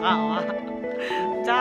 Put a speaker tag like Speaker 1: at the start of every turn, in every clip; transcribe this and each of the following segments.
Speaker 1: เขาอะจ้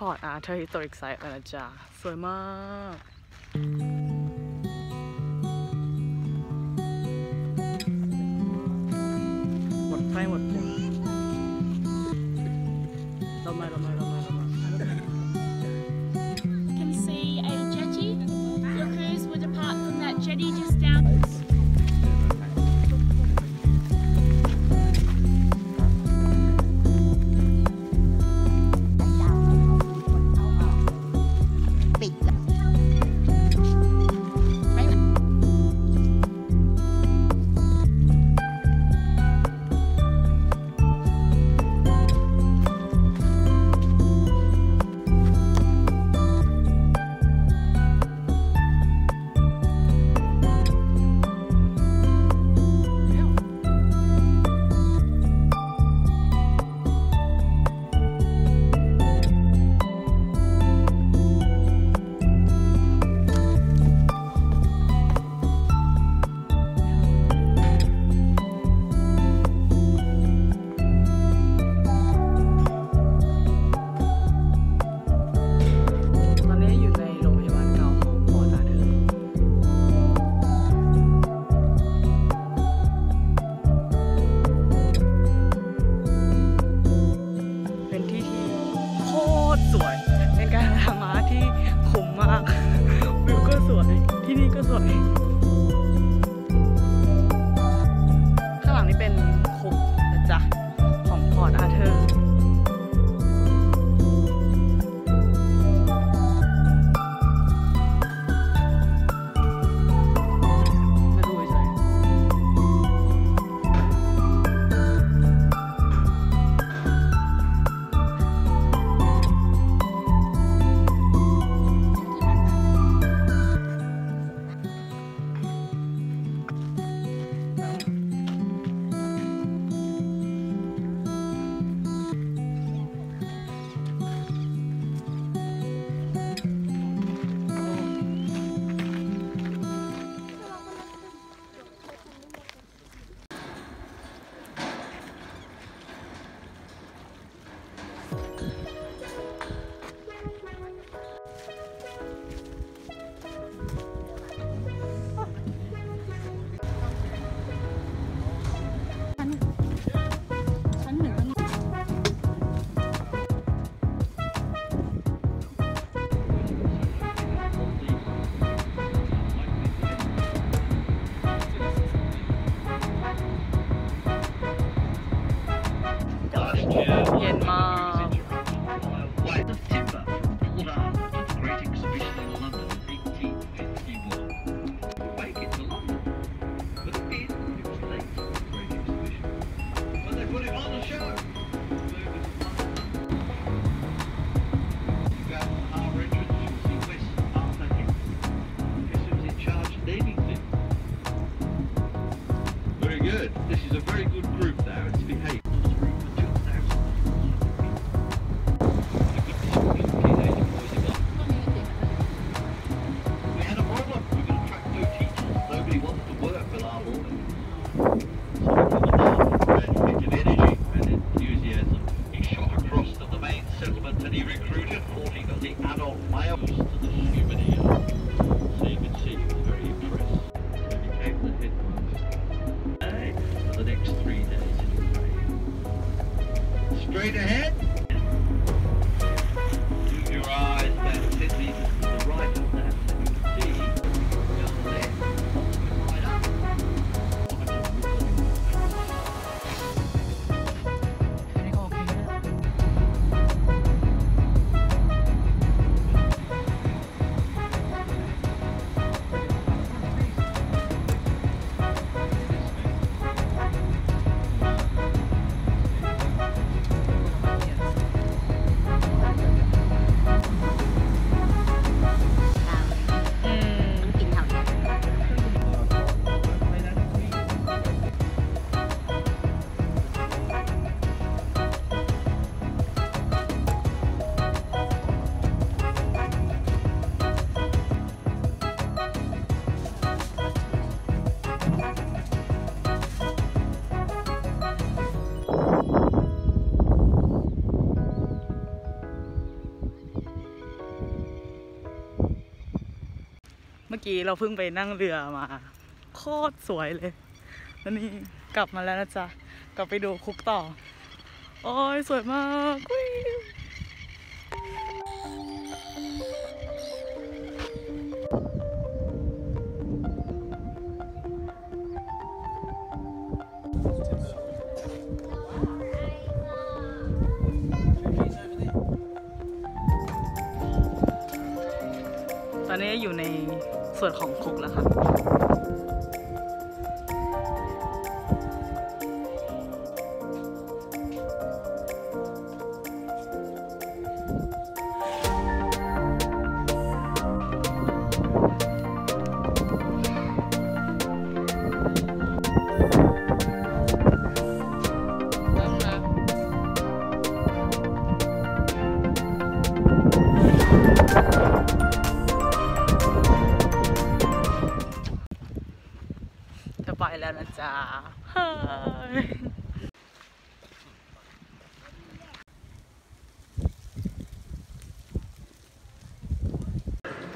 Speaker 2: พอร์ตอาร์เทอฮิสโตริกไซต์นะจ๊ะสวยมาก กี้เราเพิ่
Speaker 1: งไปนั่งเรือมา โคตรสวยเลยแล้วนี่กลับมาแล้วนะจ๊ะ กลับไปดูคุกต่อ โอ้ยสวยมากตอนนี้อยู่ใน ส่วนของคุกแล้วค่ะ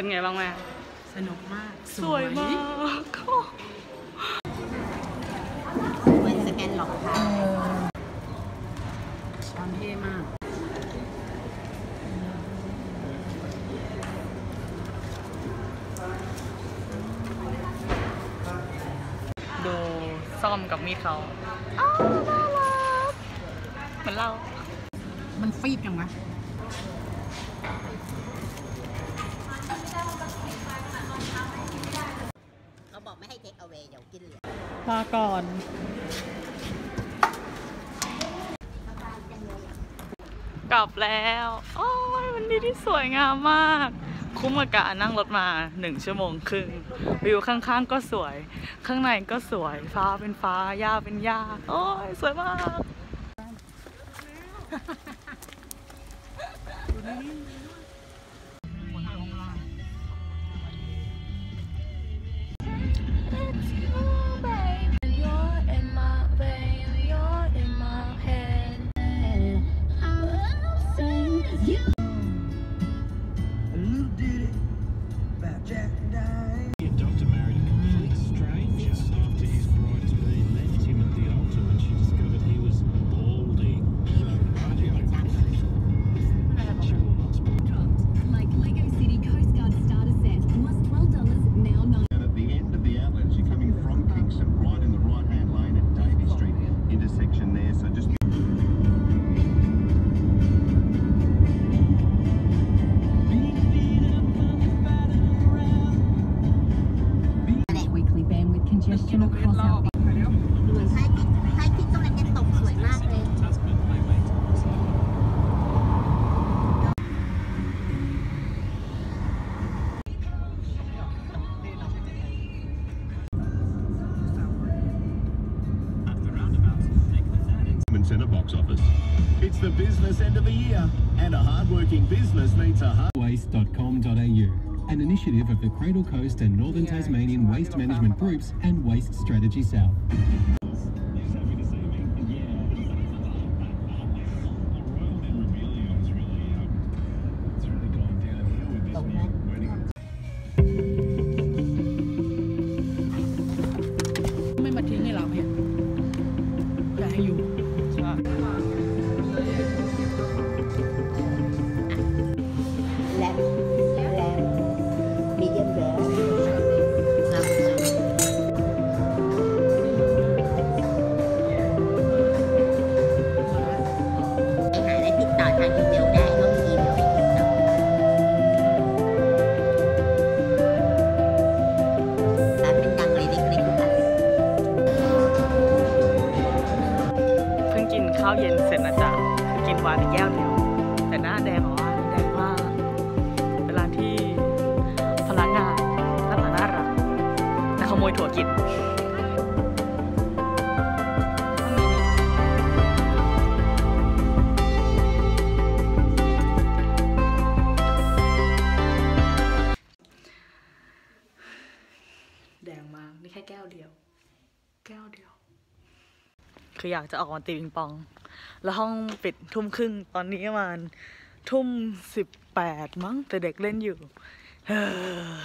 Speaker 1: เป็นไงบ้างแม่
Speaker 3: สนุกมาก
Speaker 1: สวยมาก
Speaker 3: เหมือนสแกนหลอกค่ะช้อนเท่มาก
Speaker 1: ดูซ่อมกับมีดเขาอ้าวน่ารักเหมือนเรา
Speaker 3: มันฟีดกันวะ
Speaker 4: เขาบอกไม่ให้เทคเอา a y เดี๋ยวกินเห ลา
Speaker 1: ก่อนกลับแล้วโอ้ยวันนี้ที่สวยงามมาก คุ้มกับการนั่งรถมาหนึ่งชั่วโมงครึ่ง วิวข้างๆก็สวย ข้างในก็สวย ฟ้าเป็นฟ้า หญ้าเป็นหญ้า โอ้ย สวยมาก
Speaker 5: Centre box office. It's the business end of the year, and a hard-working business needs a hard.
Speaker 6: waste.com.au, an initiative of the Cradle Coast and Northern Tasmanian Waste Management Groups and Waste Strategy South.
Speaker 1: ถั่วกินแดงมากนี่แค่แก้วเดียว แก้วเดียว คืออยากจะออกมาตีปิงปอง แล้วห้องปิดทุ่มครึ่งตอนนี้ประมาณทุ่มสิบแปดมั้งแต่เด็กเล่นอยู่เฮ้อ